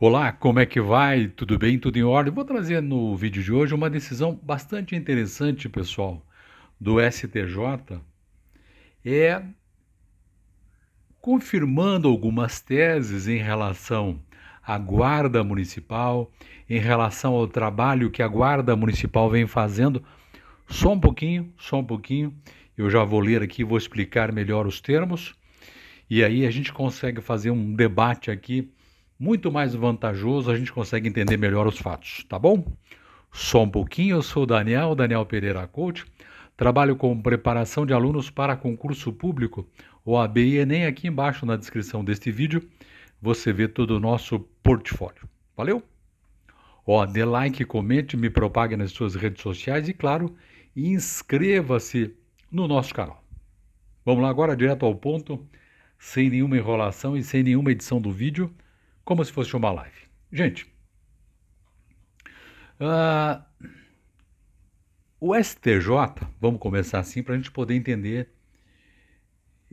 Olá, como é que vai? Tudo bem? Tudo em ordem? Vou trazer no vídeo de hoje uma decisão bastante interessante, pessoal, do STJ. É confirmando algumas teses em relação à Guarda Municipal, em relação ao trabalho que a Guarda Municipal vem fazendo. Só um pouquinho, só um pouquinho. Eu já vou ler aqui, vou explicar melhor os termos. E aí a gente consegue fazer um debate aqui muito mais vantajoso, a gente consegue entender melhor os fatos, tá bom? Só um pouquinho, eu sou o Daniel, Daniel Pereira Coach, trabalho com preparação de alunos para concurso público, OAB e Enem, aqui embaixo na descrição deste vídeo, você vê todo o nosso portfólio. Valeu? Ó, dê like, comente, me propague nas suas redes sociais e, claro, inscreva-se no nosso canal. Vamos lá agora, direto ao ponto, sem nenhuma enrolação e sem nenhuma edição do vídeo, como se fosse uma live. Gente, uh, o STJ, vamos começar assim para a gente poder entender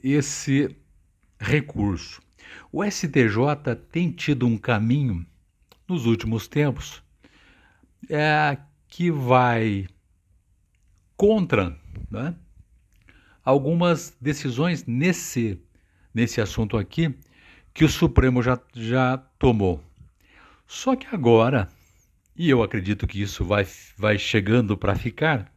esse recurso. O STJ tem tido um caminho nos últimos tempos é, que vai contra né, algumas decisões nesse, nesse assunto aqui que o Supremo já, já tomou. Só que agora, e eu acredito que isso vai, vai chegando para ficar,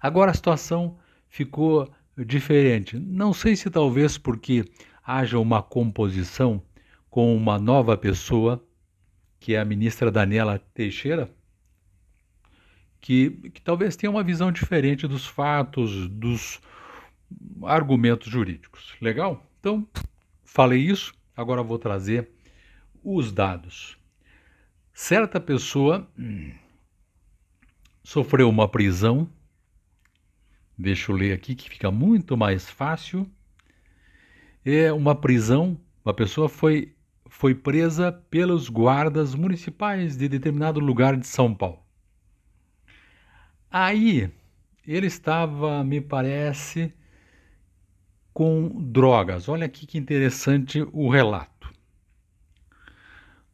agora a situação ficou diferente. Não sei se talvez porque haja uma composição com uma nova pessoa, que é a ministra Daniela Teixeira, que, que talvez tenha uma visão diferente dos fatos, dos argumentos jurídicos. Legal? Então, falei isso. Agora vou trazer os dados. Certa pessoa sofreu uma prisão. Deixa eu ler aqui que fica muito mais fácil. É uma prisão, uma pessoa foi foi presa pelos guardas municipais de determinado lugar de São Paulo. Aí ele estava, me parece, com drogas. Olha aqui que interessante o relato.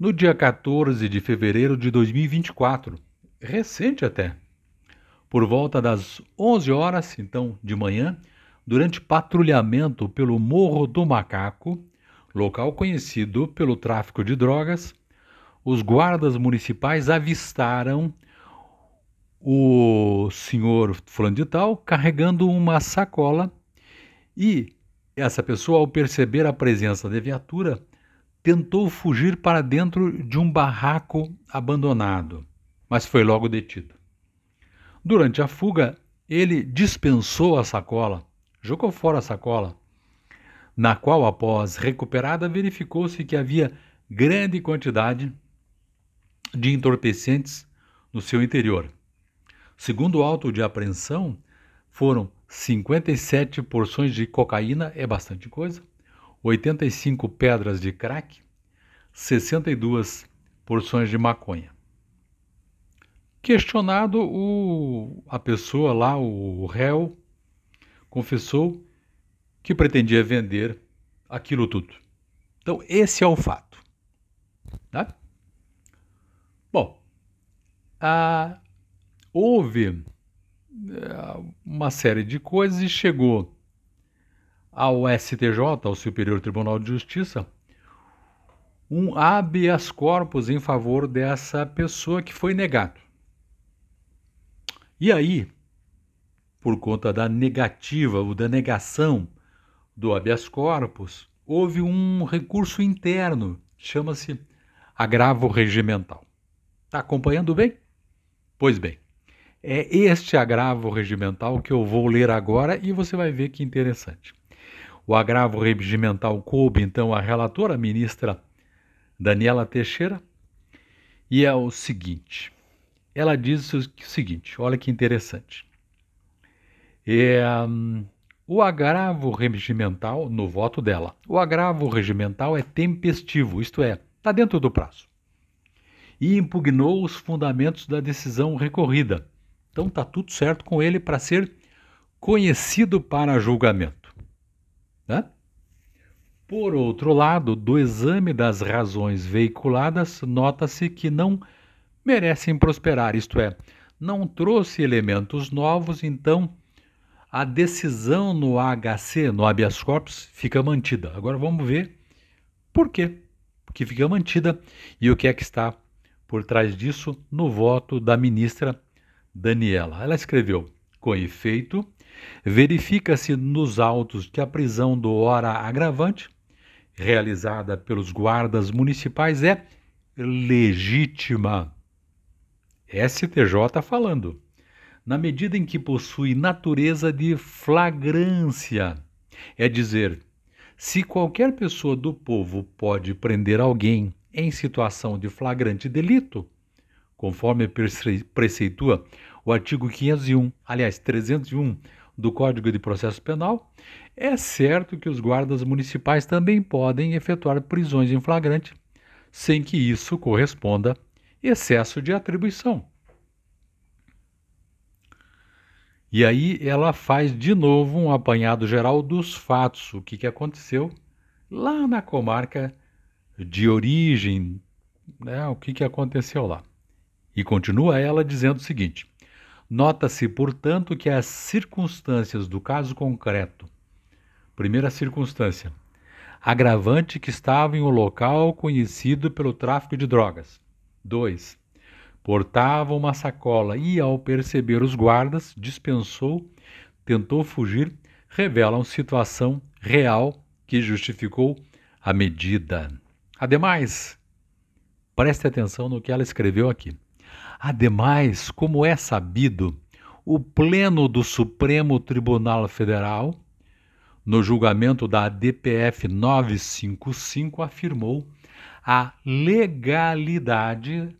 No dia 14 de fevereiro de 2024, recente até, por volta das 11 horas, então de manhã, durante patrulhamento pelo Morro do Macaco, local conhecido pelo tráfico de drogas, os guardas municipais avistaram o senhor fulano de tal carregando uma sacola e essa pessoa, ao perceber a presença da viatura, tentou fugir para dentro de um barraco abandonado, mas foi logo detido. Durante a fuga, ele dispensou a sacola, jogou fora a sacola, na qual, após recuperada, verificou-se que havia grande quantidade de entorpecentes no seu interior. Segundo o auto de apreensão, foram 57 porções de cocaína, é bastante coisa, 85 pedras de crack, 62 porções de maconha. Questionado, o, a pessoa lá, o réu, confessou que pretendia vender aquilo tudo. Então, esse é o fato. Tá? Bom, houve uma série de coisas e chegou ao STJ, ao Superior Tribunal de Justiça, um habeas corpus em favor dessa pessoa que foi negado. E aí, por conta da negativa ou da negação do habeas corpus, houve um recurso interno, chama-se agravo regimental. Está acompanhando bem? Pois bem, é este agravo regimental que eu vou ler agora e você vai ver que interessante. O agravo regimental coube então à relatora, ministra Daniela Teixeira, e é o seguinte: ela diz o seguinte, olha que interessante. É, um, o agravo regimental, no voto dela, o agravo regimental é tempestivo, isto é, está dentro do prazo, e impugnou os fundamentos da decisão recorrida então está tudo certo com ele para ser conhecido para julgamento. Por outro lado, do exame das razões veiculadas, nota-se que não merecem prosperar, isto é, não trouxe elementos novos, então a decisão no HC, no habeas corpus, fica mantida. Agora vamos ver por quê que fica mantida e o que é que está por trás disso no voto da ministra Daniela. Ela escreveu: com efeito, verifica-se nos autos que a prisão do hora agravante, realizada pelos guardas municipais, é legítima. STJ falando. Na medida em que possui natureza de flagrância, é dizer, se qualquer pessoa do povo pode prender alguém em situação de flagrante delito, conforme preceitua o artigo 501, aliás, 301 do Código de Processo Penal, é certo que os guardas municipais também podem efetuar prisões em flagrante, sem que isso corresponda excesso de atribuição. E aí ela faz de novo um apanhado geral dos fatos, o que, que aconteceu lá na comarca de origem, né, o que, que aconteceu lá. E continua ela dizendo o seguinte: nota-se, portanto, que as circunstâncias do caso concreto, primeira circunstância, agravante que estava em um local conhecido pelo tráfico de drogas. 2 Portava uma sacola e, ao perceber os guardas, dispensou, tentou fugir, revelam situação real que justificou a medida. Ademais, preste atenção no que ela escreveu aqui. Ademais, como é sabido, o Pleno do Supremo Tribunal Federal, no julgamento da DPF 955, afirmou a legalidade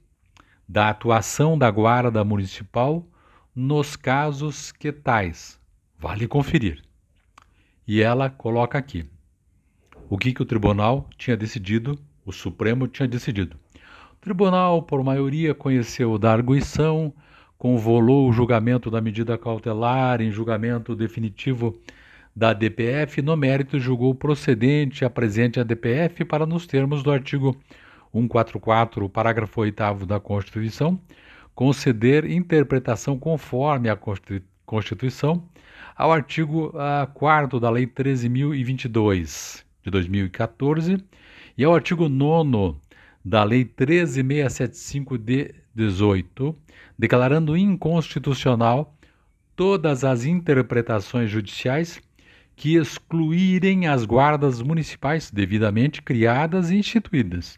da atuação da Guarda Municipal nos casos que tais. Vale conferir. E ela coloca aqui o que, que o tribunal tinha decidido, o Supremo tinha decidido. Tribunal, por maioria, conheceu da arguição, convolou o julgamento da medida cautelar em julgamento definitivo da DPF, no mérito julgou procedente a presente a DPF para nos termos do artigo 144, parágrafo 8 da Constituição, conceder interpretação conforme a Constituição ao artigo 4 da Lei 13.022 de 2014 e ao artigo 9 da Lei 13.675 de 18, declarando inconstitucional todas as interpretações judiciais que excluírem as guardas municipais devidamente criadas e instituídas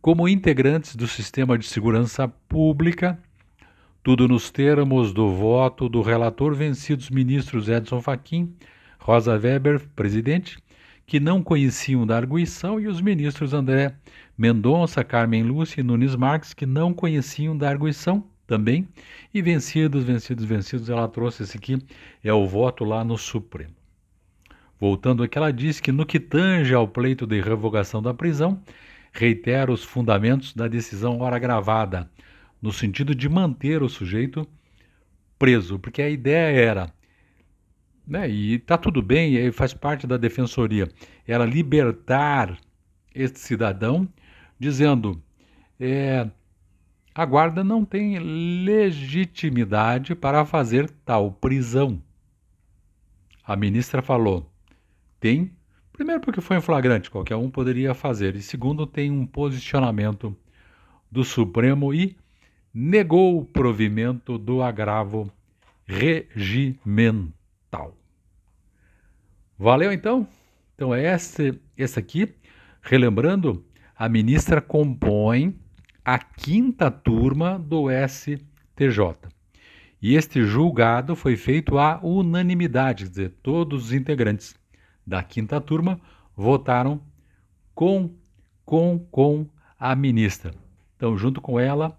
como integrantes do sistema de segurança pública, tudo nos termos do voto do relator vencidos ministros Edson Fachin, Rosa Weber, presidente, que não conheciam da arguição, e os ministros André Mendonça, Carmen Lúcia e Nunes Marques, que não conheciam da arguição também, e vencidos, vencidos, vencidos, ela trouxe esse aqui, é o voto lá no Supremo. Voltando aqui, ela diz que no que tange ao pleito de revogação da prisão, reitera os fundamentos da decisão hora gravada, no sentido de manter o sujeito preso, porque a ideia era, né, e está tudo bem, e faz parte da defensoria, era libertar este cidadão, dizendo: é, a guarda não tem legitimidade para fazer tal prisão. A ministra falou: tem Primeiro, porque foi em flagrante, qualquer um poderia fazer. E segundo, tem um posicionamento do Supremo e negou o provimento do agravo regimental. Valeu então? Então é esse, esse aqui. Relembrando, a ministra compõe a quinta turma do STJ. E este julgado foi feito à unanimidade, quer dizer, todos os integrantes da quinta turma votaram com, com, com a ministra. Então, junto com ela,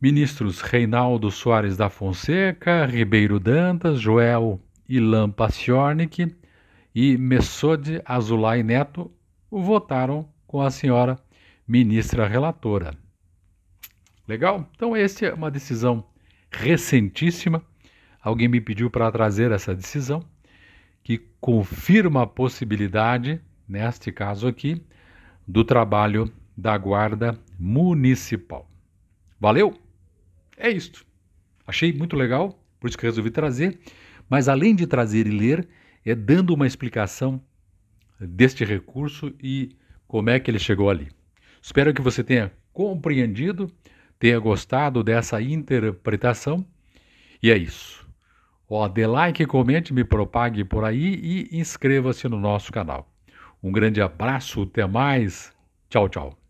ministros Reinaldo Soares da Fonseca, Ribeiro Dantas, Joel Ilan Paciornik e Messode Azulay Neto votaram com a senhora ministra relatora. Legal? Então, essa é uma decisão recentíssima. Alguém me pediu para trazer essa decisão que confirma a possibilidade neste caso aqui, do trabalho da Guarda Municipal. Valeu? É isto. Achei muito legal, por isso que resolvi trazer, mas além de trazer e ler, é dando uma explicação deste recurso e como é que ele chegou ali. Espero que você tenha compreendido, tenha gostado dessa interpretação. E é isso. Ó, dê like, comente, me propague por aí e inscreva-se no nosso canal. Um grande abraço, até mais. Tchau, tchau.